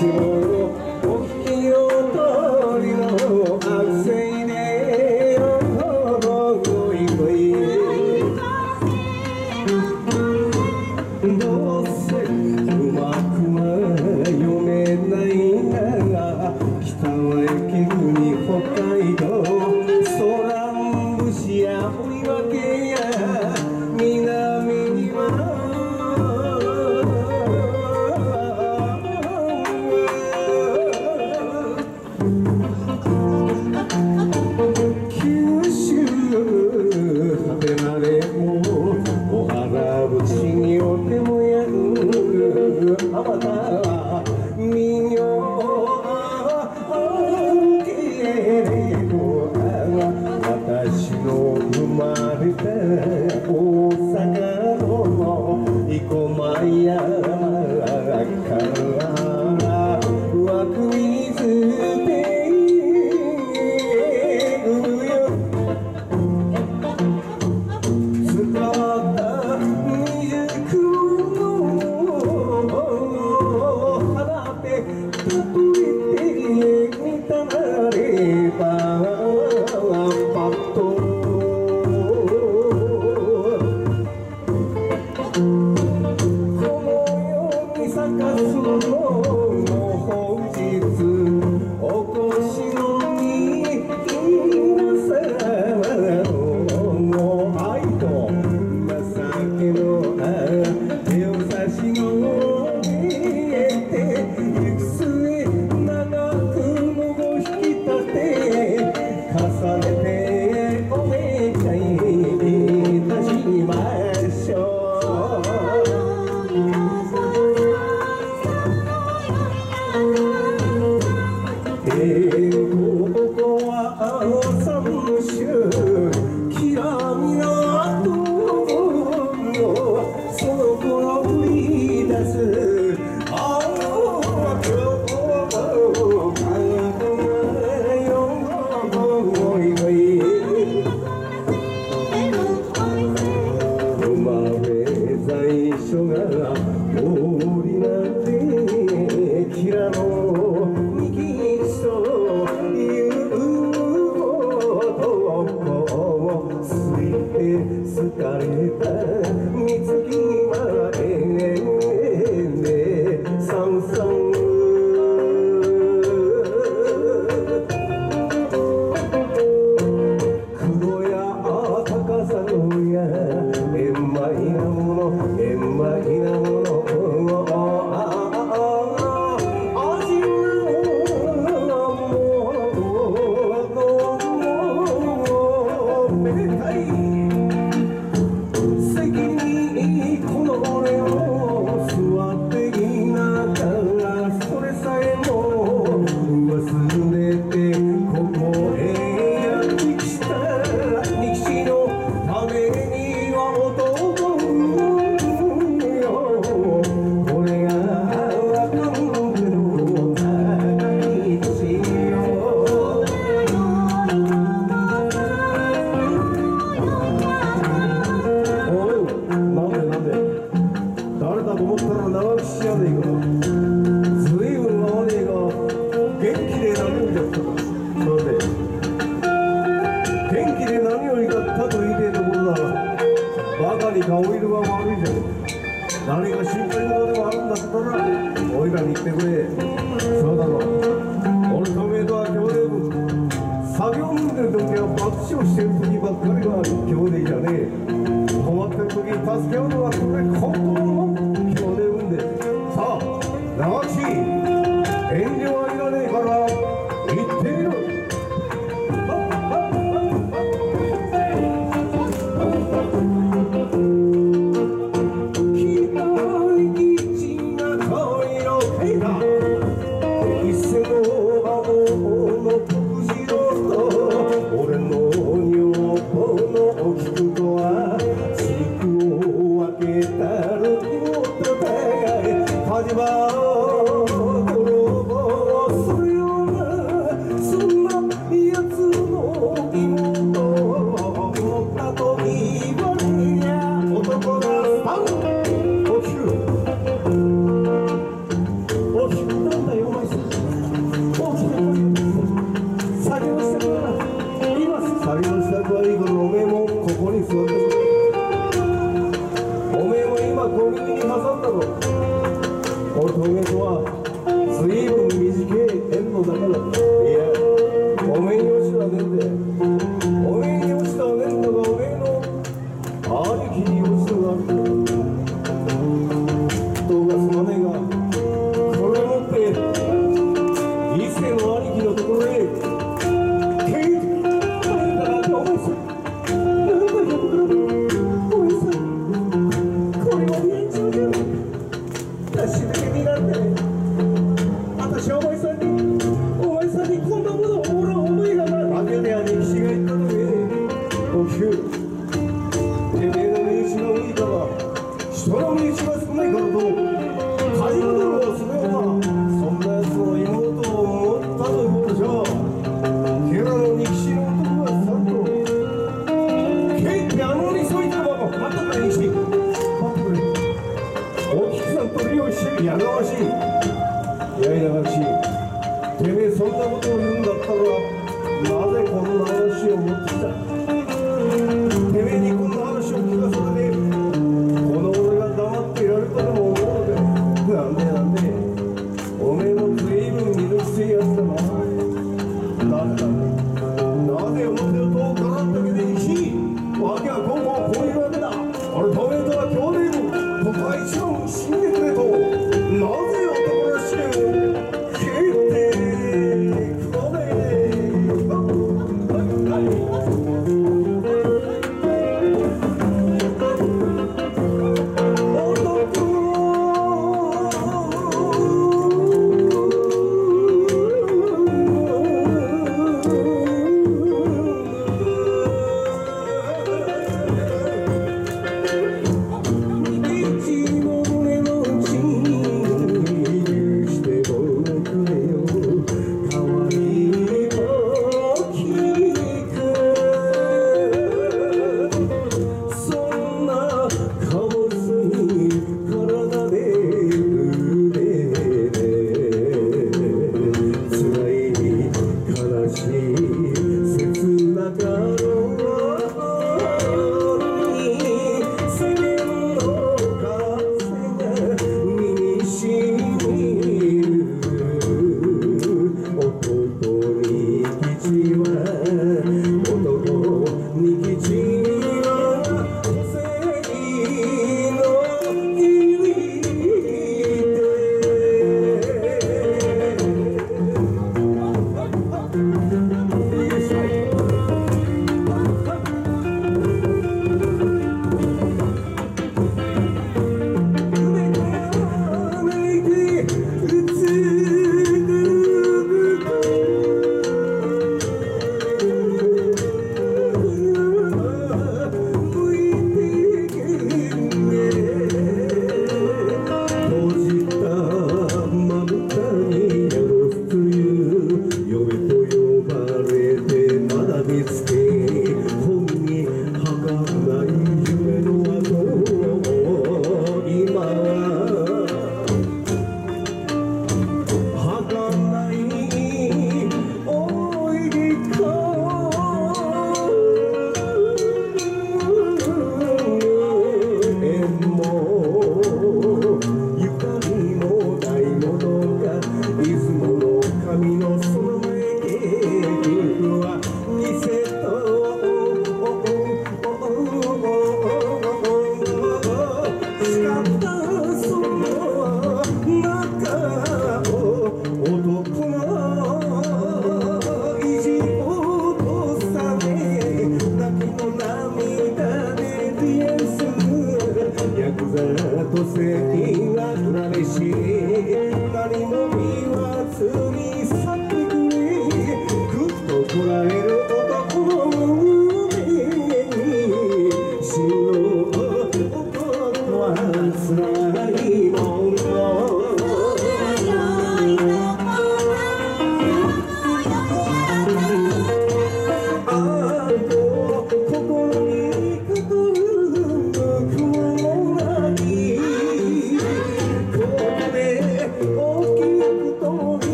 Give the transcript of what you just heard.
Senhor. に顔色が悪いじゃん何か心配事でもあるんだったらおいらに言ってくれ。そうだろ俺とメイドは兄弟分作業運転の時は爆笑してる時ばっかりが兄弟じゃねえ。困ってる時に助け合うのはこれ。本当の